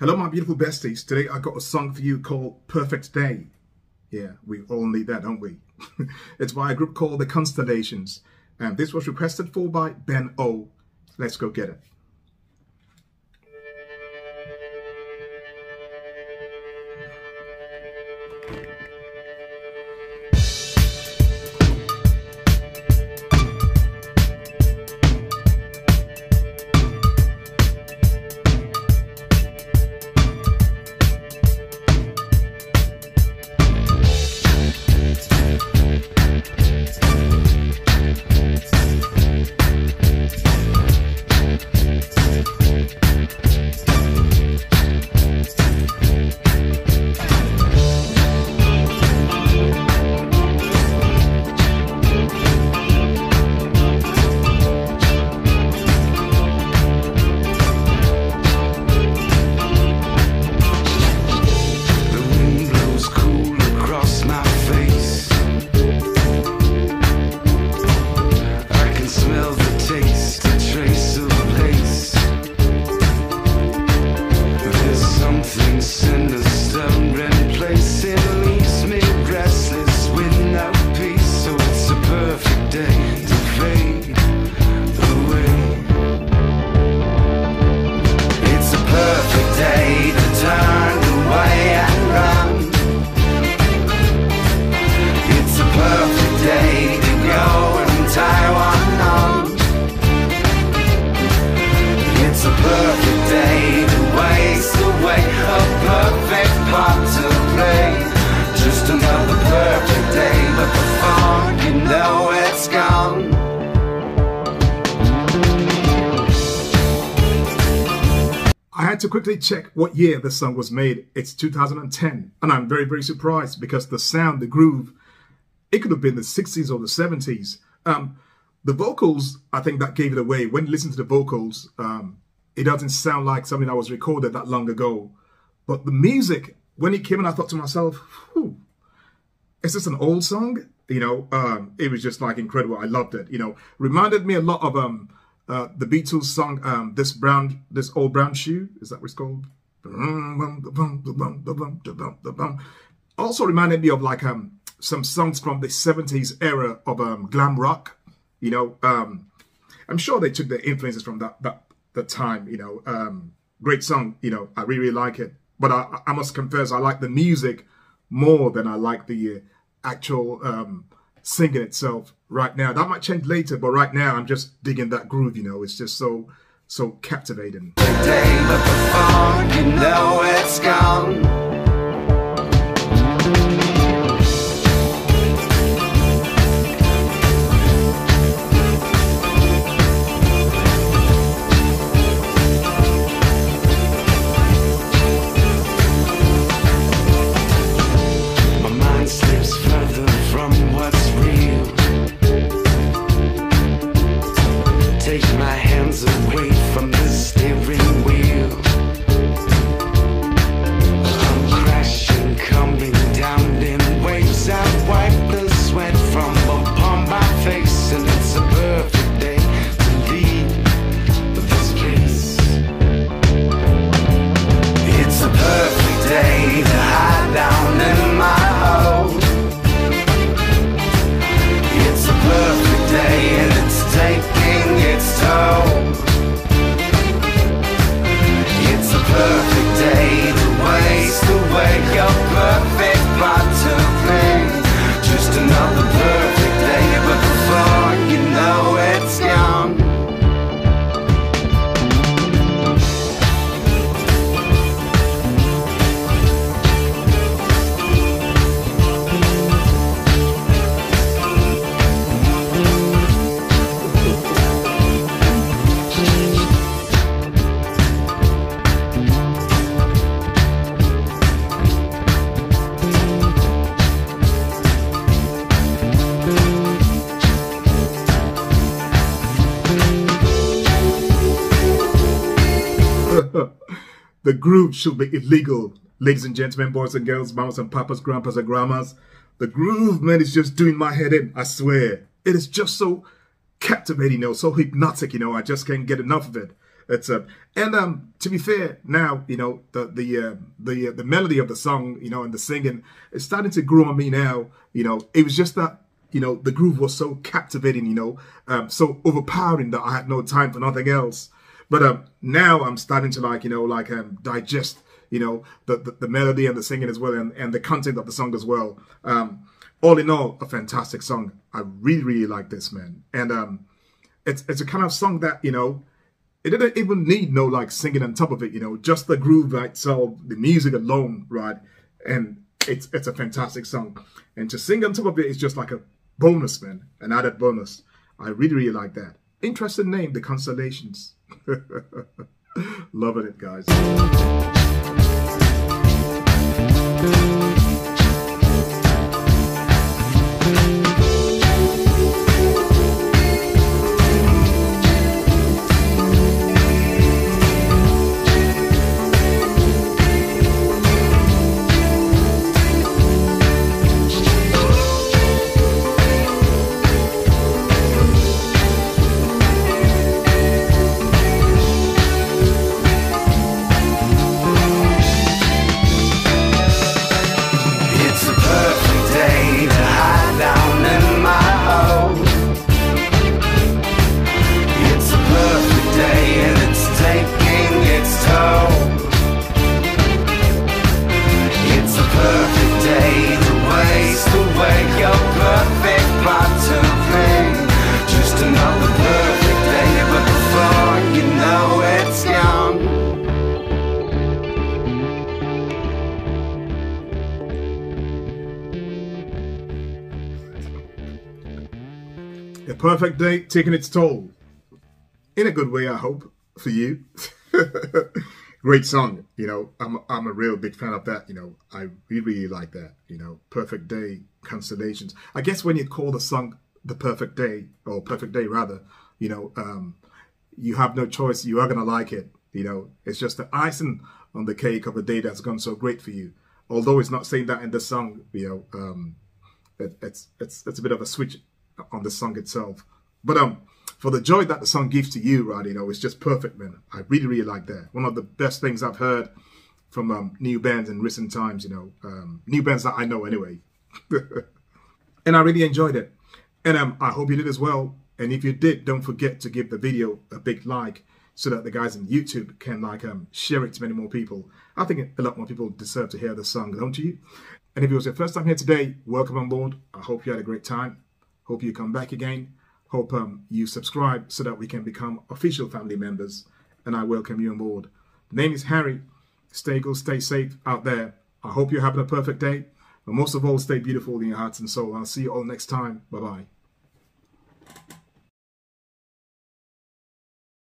Hello, my beautiful besties. Today I got a song for you called Perfect Day. Yeah, we all need that, don't we? it's by a group called The Constellations. And this was requested for by Ben O. Let's go get it. To quickly check what year this song was made. It's 2010. And I'm very, very surprised because the sound, the groove, it could have been the 60s or the 70s. Um, the vocals, I think that gave it away. When you listen to the vocals, um, it doesn't sound like something that was recorded that long ago. But the music, when it came in, I thought to myself, is this an old song? You know, um, it was just like incredible. I loved it. You know, reminded me a lot of um, uh, the Beatles song, um, this brown, this old brown shoe, is that what it's called? Also reminded me of like um, some songs from the 70s era of um, glam rock. You know, um, I'm sure they took their influences from that that, that time. You know, um, great song. You know, I really, really like it. But I, I must confess, I like the music more than I like the uh, actual um, singing itself right now. That might change later, but right now I'm just digging that groove, you know. It's just so, so captivating. The groove should be illegal. Ladies and gentlemen, boys and girls, mamas and papas, grandpas and grandmas. The groove, man, is just doing my head in. I swear. It is just so captivating, you know, so hypnotic, you know. I just can't get enough of it. it's a and um to be fair now you know the the uh, the uh, the melody of the song you know and the singing is starting to grow on me now you know it was just that you know the groove was so captivating you know um so overpowering that I had no time for nothing else but um now I'm starting to like you know like um digest you know the the, the melody and the singing as well and and the content of the song as well um all in all a fantastic song I really really like this man and um it's it's a kind of song that you know it didn't even need no like singing on top of it, you know, just the groove itself, the music alone, right? And it's it's a fantastic song. And to sing on top of it is just like a bonus, man, an added bonus. I really, really like that. Interesting name, The Constellations. Loving it, guys. Perfect day taking its toll. In a good way, I hope, for you. Great song, you know. I'm I'm a real big fan of that, you know. I really, really like that, you know. Perfect Day, Constellations. I guess when you call the song The Perfect Day, or Perfect Day rather, you know, um, you have no choice. You are gonna like it, you know. It's just the icing on the cake of a day that's gone so great for you. Although it's not saying that in the song, you know, um, it, it's it's it's a bit of a switch on the song itself. But um, for the joy that the song gives to you, right, you know, it's just perfect, man. I really, really like that. One of the best things I've heard from um, new bands in recent times, you know, um, new bands that I know anyway. and I really enjoyed it. And um, I hope you did as well. And if you did, don't forget to give the video a big like so that the guys on YouTube can like um, share it to many more people. I think a lot more people deserve to hear the song, don't you? And if it was your first time here today, welcome on board. I hope you had a great time. Hope you come back again. Hope um, you subscribe so that we can become official family members. And I welcome you on board. Name is Harry. Stay good, stay safe out there. I hope you're having a perfect day. But most of all, stay beautiful in your hearts and soul. I'll see you all next time. Bye-bye.